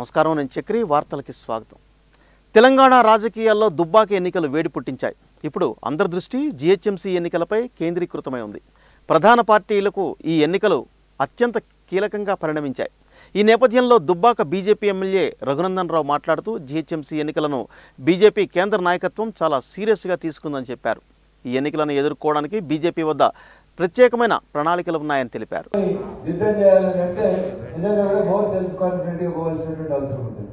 నమస్కారం నేను చక్రి వార్తలకి స్వాగతం. తెలంగాణ రాజకీయాల్లో దుబ్బాక ఎన్నికలు వేడి పుట్టించాయి. ఇప్పుడు అందరి దృష్టి జీహెచ్ఎంసీ ఎన్నికలపై కేంద్రీకృతమై ఉంది. ప్రధాన పార్టీలకు ఈ ఎన్నికలు అత్యంత కీలకంగా పరిణమించాయి. ఈ నేపథ్యంలో దుబ్బాక బీజేపీ ఎమ్మెల్యే రఘునందన్ రావు మాట్లాడుతూ జిహెచ్ఎంసీ ఎన్నికలను బీజేపీ కేంద్ర నాయకత్వం చాలా సీరియస్గా తీసుకుందని చెప్పారు. ఈ ఎన్నికలను ఎదుర్కోవడానికి బీజేపీ వద్ద ప్రత్యేకమైన ప్రణాళికలు ఉన్నాయని తెలిపారు. యుద్ధం చేయాలని అంటే నిజంగా కూడా మోర్ సెల్ఫ్ కాన్ఫిడెంట్ పోవాల్సినటువంటి అవసరం ఉంటుంది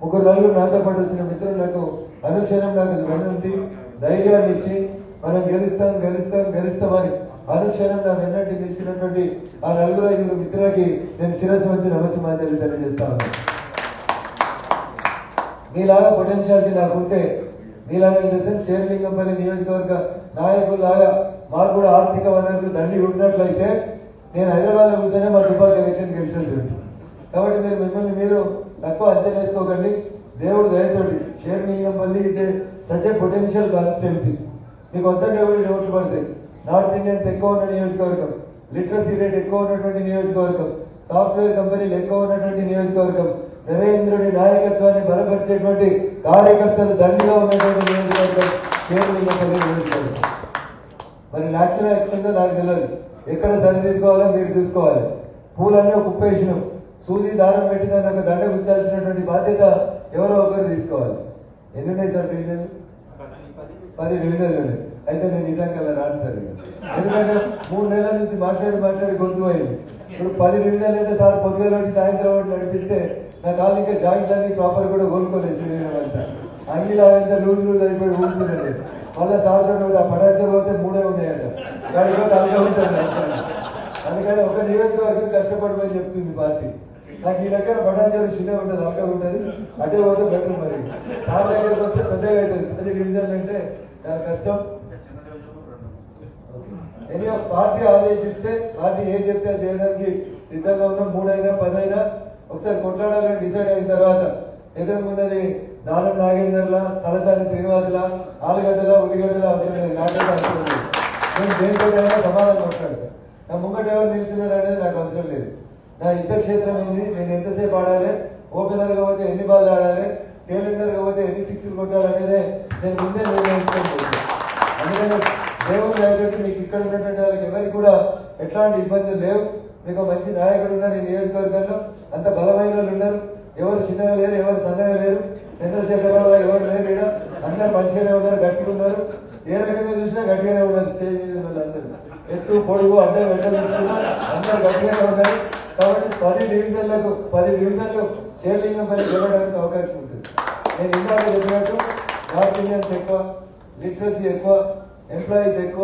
ముగ్గురు నలుగురు నాతో పాటు వచ్చిన మిత్రులకు అనుక్షణం నాకు వెన్నుండి ధైర్యాన్ని ఇచ్చి మనం గెలుస్తాం గెలుస్తాం గెలుస్తామని అనుక్షణం నా వెన్నట్టు నిలిచినటువంటి ఆ నలుగురు ఐదుగురు మిత్రులకి నేను శిరస్సు వచ్చి నమస్కారం తెలియజేస్తాను మీలాగా పొటెన్షియాలిటీ నాకుంటే మీలాగా ఇన్ ద సెన్స్ షేర్లింగంపల్లి నియోజకవర్గ నాయకులాగా మాకు కూడా ఆర్థిక వనరులు దండి ఉన్నట్లయితే నేను హైదరాబాద్ కూర్చొని మా దుబ్బాకి ఎలక్షన్ గెలిచేది కాబట్టి మీరు మిమ్మల్ని మీరు తక్కువ అంచనా వేసుకోకండి దేవుడు దయతోటి Serilingampally is a such a potential constituency మీకు వద్దంటే కూడా ఓట్లు పడతాయి. నార్త్ ఇండియన్స్ ఎక్కువ ఉన్న నియోజకవర్గం లిటరసీ రేట్ ఎక్కువ ఉన్నటువంటి నియోజకవర్గం సాఫ్ట్వేర్ కంపెనీలు ఎక్కువ ఉన్నటువంటి నియోజకవర్గం నరేంద్రుడి నాయకత్వాన్ని బలపరిచేటువంటి కార్యకర్తలు దండిగా ఉన్నటువంటి మరి నాచురల్ ఎక్కడుందో నాకు తెలియదు ఎక్కడ సరిదిద్దుకోవాలో మీరు చూసుకోవాలి. పూలన్నీ కుప్పేసినాం సూది దారం పెట్టి దాన్ని ఒక దండ గుచ్చాల్సినటువంటి బాధ్యత ఎవరో ఒకరు తీసుకోవాలి. ఎన్ని ఉన్నాయి సార్ డివిజన్లు పది డివిజన్లు ఉన్నాయి అయితే నేను ఇటాకల్లా రాను సార్ ఎందుకంటే మూడు నెలల నుంచి మాట్లాడి మాట్లాడి గొంతుపోయింది ఇప్పుడు పది డివిజన్లు అంటే సార్ పొద్దుగా నుండి సాయంత్రం నడిపిస్తే నా కాలు ఇంకా జాయింట్లు అన్ని ప్రాపర్ కూడా కోలుకోలేదు శరీరం అంతా. అంగిలాగంతా లూజ్ లూజ్ అయిపోయి ఊరుకుందండి మళ్ళీ సంవత్సరం పోతే ఆ పటాచర్ పోతే మూడే ఉన్నాయంట. దానికి పోతే అలాగే ఉంటుంది అందుకని ఒక నియోజకవర్గం కష్టపడమని చెప్తుంది పార్టీ. నాకు ఈ లెక్కన పటాచారు చిన్నగా ఉంటుంది అలగా ఉంటుంది అటే పోతే బెటర్ మరి. సార్ దగ్గరికి వస్తే పెద్దగా అవుతుంది. పది డివిజన్ అంటే చాలా కష్టం. ఎనీ పార్టీ ఆదేశిస్తే పార్టీ ఏం చెప్తే చేయడానికి సిద్ధంగా ఉన్నాం. మూడైనా పదైనా ఒకసారి కొట్లాడాలని డిసైడ్ అయిన తర్వాత ఎదురుకున్నది దానం నాగేందర్లా తలసాని శ్రీనివాసుల ఆలుగడ్డల ఉల్లిగడ్డల అవసరం లేదు నాకైతే అవసరం లేదు నేను దేనికైనా సమాధానం కొట్లాడు నా ముంగట ఎవరు నిలిచినారు అనేది నాకు అవసరం లేదు. నా యుద్ధ క్షేత్రం ఏంది? నేను ఎంతసేపు ఆడాలి? ఓపెనర్గా పోతే ఎన్ని బాల్ ఆడాలి? టేలెండర్ పోతే ఎన్ని సిక్స్ కొట్టాలనేదే నేను ముందే నిర్ణయించుకోలేదు అందుకని దేవుడు దయచేసి మీకు ఇక్కడ ఉన్నటువంటి వాళ్ళకి ఎవరికి కూడా ఎట్లాంటి ఇబ్బందులు లేవు. మీకు మంచి నాయకుడు ఉన్నారు ఈ నియోజకవర్గంలో. అంత బలమైన వాళ్ళు ఉన్నారు ఎవరు చిన్నగా లేరు ఎవరు సన్నగా లేరు చంద్రశేఖరరావు గారు ఎవరు లేరు ఇక్కడ అందరు మంచిగానే ఉన్నారు గట్టిగా ఉన్నారు. ఏ రకంగా చూసినా గట్టిగానే ఉన్నారు స్టేజ్ మీద ఉన్న వాళ్ళందరూ. ఎత్తు పొడుగు అందరూ వెంట తీసుకున్నా అందరు గట్టిగానే ఉన్నారు. కాబట్టి పది డివిజన్లకు పది డివిజన్లు షేర్లింగం పని గెలవడానికి అవకాశం ఉంటుంది. నేను ఇందాక చెప్పినట్టు నార్త్ ఇండియన్స్ ఎక్కువ లిటరసీ ఎక్కువ ఎంప్లాయీస్ ఎక్కువ.